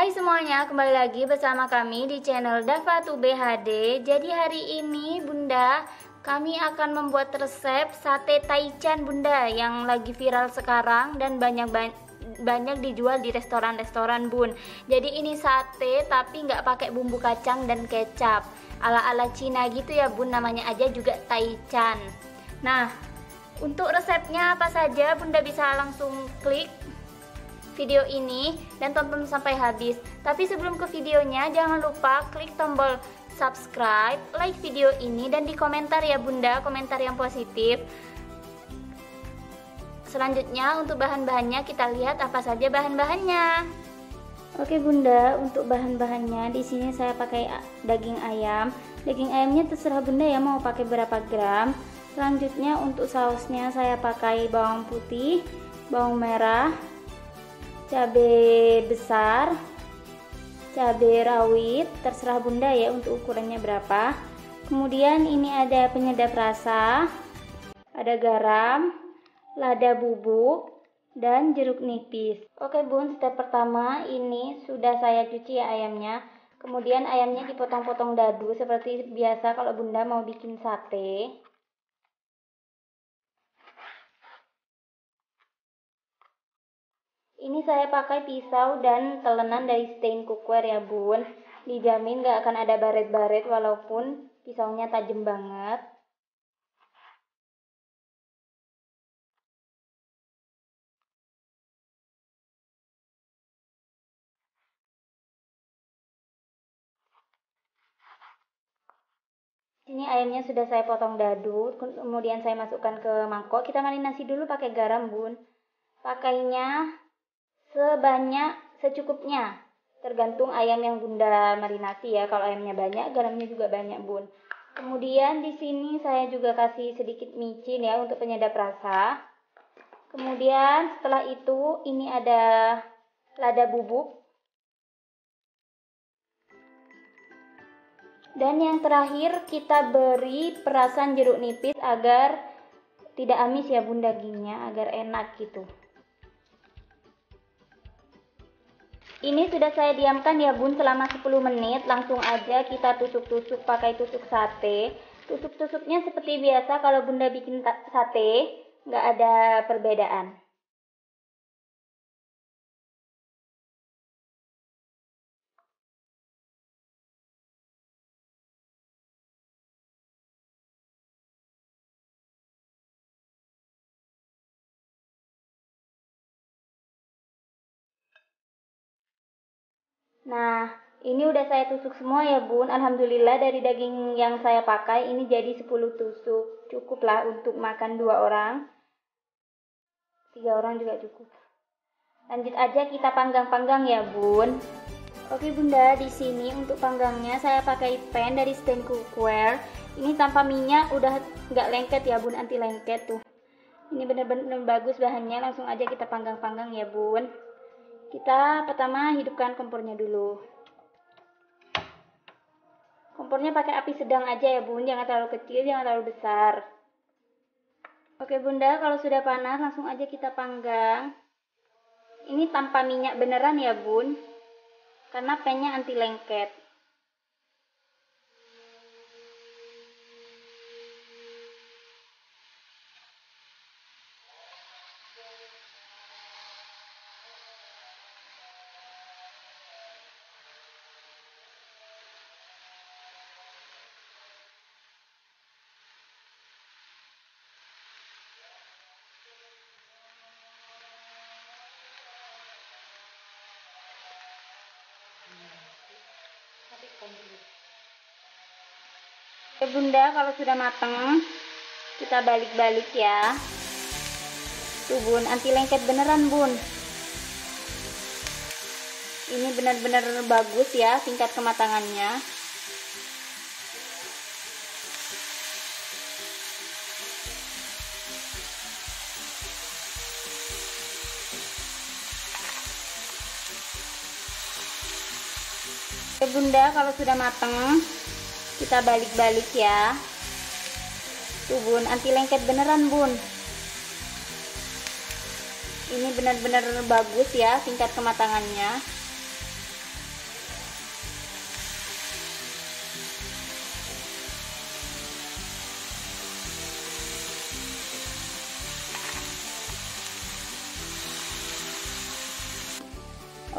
Hai semuanya, kembali lagi bersama kami di channel Davatu BHD. Jadi hari ini Bunda, kami akan membuat resep sate taichan Bunda yang lagi viral sekarang dan banyak banyak dijual di restoran-restoran Bun. Jadi ini sate tapi nggak pakai bumbu kacang dan kecap. Ala-ala Cina gitu ya Bun, namanya aja juga taichan. Nah, untuk resepnya apa saja Bunda bisa langsung klik video ini dan tonton sampai habis. Tapi sebelum ke videonya, jangan lupa klik tombol subscribe, like video ini, dan di komentar ya bunda, komentar yang positif. Selanjutnya untuk bahan-bahannya kita lihat apa saja bahan-bahannya. Oke bunda, untuk bahan-bahannya di sini saya pakai daging ayam. Daging ayamnya terserah bunda ya mau pakai berapa gram. Selanjutnya untuk sausnya saya pakai bawang putih, bawang merah, cabai besar cabai rawit terserah bunda ya untuk ukurannya berapa. Kemudian ini ada penyedap rasa ada garam lada bubuk dan jeruk nipis. Oke bun step pertama ini sudah saya cuci ya ayamnya. Kemudian ayamnya dipotong-potong dadu seperti biasa kalau bunda mau bikin sate Ini saya pakai pisau dan telenan dari stain cookware ya bun. Dijamin gak akan ada baret-baret walaupun pisaunya tajam banget. Ini ayamnya sudah saya potong dadu, kemudian saya masukkan ke mangkok. Kita marinasi dulu pakai garam, Bun. Pakainya sebanyak secukupnya. Tergantung ayam yang bunda marinasi ya. Kalau ayamnya banyak garamnya juga banyak bun. Kemudian di sini saya juga kasih sedikit micin ya untuk penyedap rasa. Kemudian setelah itu ini ada lada bubuk. Dan yang terakhir kita beri perasan jeruk nipis agar tidak amis ya bun dagingnya agar enak gitu Ini sudah saya diamkan ya bun selama 10 menit. Langsung aja kita tusuk-tusuk pakai tusuk sate. Tusuk-tusuknya seperti biasa kalau bunda bikin sate. Nggak ada perbedaan. Nah, ini udah saya tusuk semua ya bun. Alhamdulillah dari daging yang saya pakai ini jadi 10 tusuk. Cukup lah untuk makan dua orang. Tiga orang juga cukup. Lanjut aja kita panggang-panggang ya bun. Oke bunda, di sini untuk panggangnya saya pakai pan dari stand cookware. Ini tanpa minyak udah nggak lengket ya bun, anti lengket tuh. Ini bener-bener bagus bahannya, langsung aja kita panggang-panggang ya bun. Kita pertama hidupkan kompornya dulu. Kompornya pakai api sedang aja ya bun, jangan terlalu kecil, jangan terlalu besar. Oke bunda, kalau sudah panas langsung aja kita panggang. Ini tanpa minyak beneran ya bun, karena pennya anti lengket. Oke bunda kalau sudah mateng kita balik-balik ya. Tuh bun anti lengket beneran bun. Ini benar-benar bagus ya tingkat kematangannya bunda kalau sudah mateng kita balik-balik ya. Tuh bun anti lengket beneran bun. Ini benar-benar bagus ya tingkat kematangannya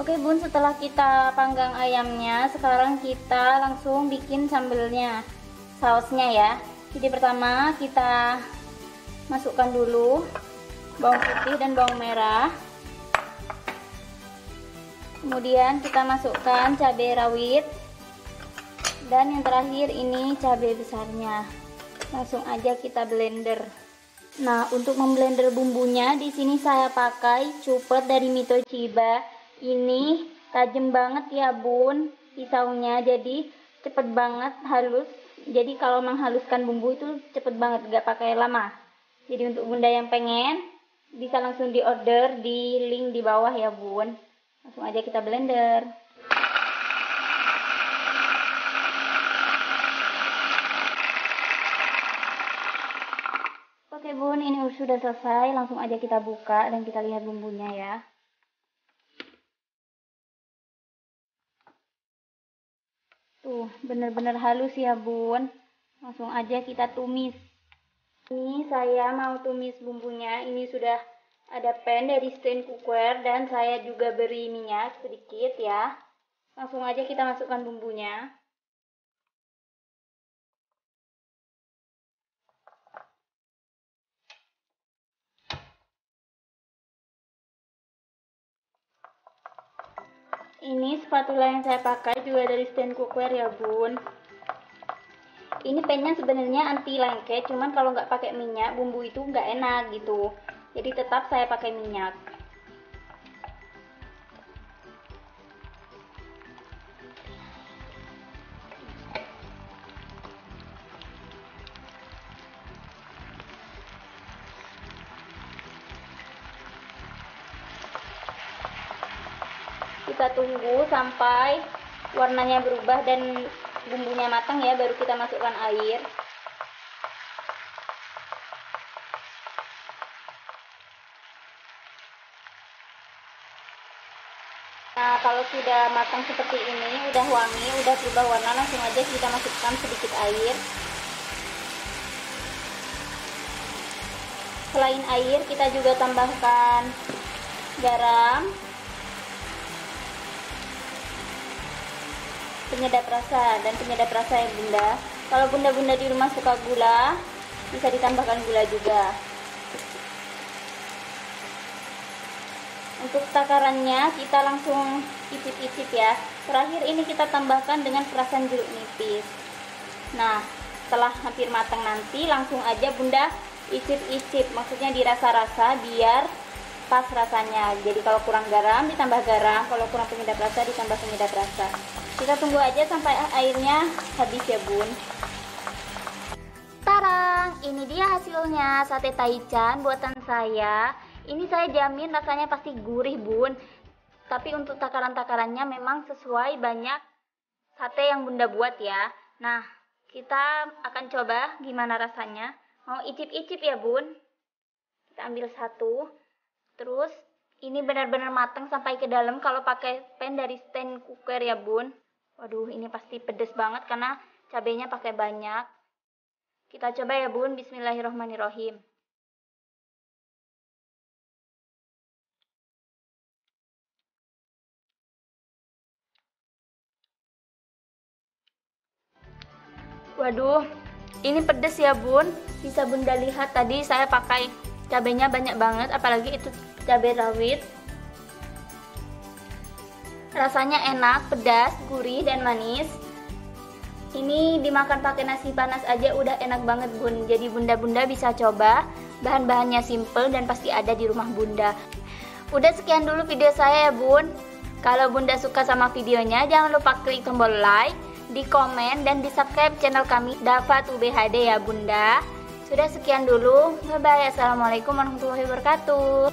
Oke bun, setelah kita panggang ayamnya, sekarang kita langsung bikin sambelnya, sausnya ya. Jadi pertama kita masukkan dulu bawang putih dan bawang merah. Kemudian kita masukkan cabai rawit. Dan yang terakhir ini cabai besarnya. Langsung aja kita blender. Nah, untuk memblender bumbunya di sini saya pakai cupet dari Mito Chiba ini tajam banget ya bun. Pisaunya jadi cepet banget halus. Jadi kalau menghaluskan bumbu itu cepet banget gak pakai lama. Jadi untuk bunda yang pengen bisa langsung di order di link di bawah ya bun. Langsung aja kita blender. Oke bun ini sudah selesai. Langsung aja kita buka dan kita lihat bumbunya ya Tuh, bener-bener halus ya bun. Langsung aja kita tumis. Ini saya mau tumis bumbunya. Ini sudah ada pan dari stand cookware dan saya juga beri minyak sedikit ya. Langsung aja kita masukkan bumbunya. Ini spatula yang saya pakai juga dari stand cookware ya bun. Ini pennya sebenarnya anti lengket cuman kalau nggak pakai minyak bumbu itu nggak enak gitu. Jadi tetap saya pakai minyak kita tunggu sampai warnanya berubah dan bumbunya matang ya baru kita masukkan air Nah, kalau sudah matang seperti ini, udah wangi, udah berubah warna, langsung aja kita masukkan sedikit air. Selain air, kita juga tambahkan garam, penyedap rasa dan penyedap rasa yang bunda. Kalau bunda-bunda di rumah suka gula bisa ditambahkan gula juga. Untuk takarannya kita langsung icip-icip ya. Terakhir ini kita tambahkan dengan perasan jeruk nipis. Nah setelah hampir matang nanti langsung aja bunda icip-icip. Maksudnya dirasa-rasa biar pas rasanya. Jadi kalau kurang garam ditambah garam. Kalau kurang penyedap rasa ditambah penyedap rasa kita tunggu aja sampai airnya habis ya bun Tarang, ini dia hasilnya sate taichan buatan saya. Ini saya jamin rasanya pasti gurih bun. Tapi untuk takaran-takarannya memang sesuai banyak sate yang bunda buat ya. Nah, kita akan coba gimana rasanya. Mau icip-icip ya bun. Kita ambil satu. Terus ini benar-benar matang sampai ke dalam kalau pakai pan dari stand cooker ya bun. Waduh, ini pasti pedes banget karena cabenya pakai banyak. Kita coba ya bun, bismillahirrohmanirrohim. Waduh, ini pedes ya bun. Bisa bunda lihat tadi saya pakai cabenya banyak banget, apalagi itu cabai rawit rasanya enak, pedas, gurih, dan manis. Ini dimakan pakai nasi panas aja udah enak banget bun. Jadi bunda-bunda bisa coba. Bahan-bahannya simple dan pasti ada di rumah bunda. Udah sekian dulu video saya ya bun. Kalau bunda suka sama videonya jangan lupa klik tombol like, di komen, dan di subscribe channel kami Dava BHD ya bunda. Sudah sekian dulu. Bye bye. Assalamualaikum warahmatullahi wabarakatuh.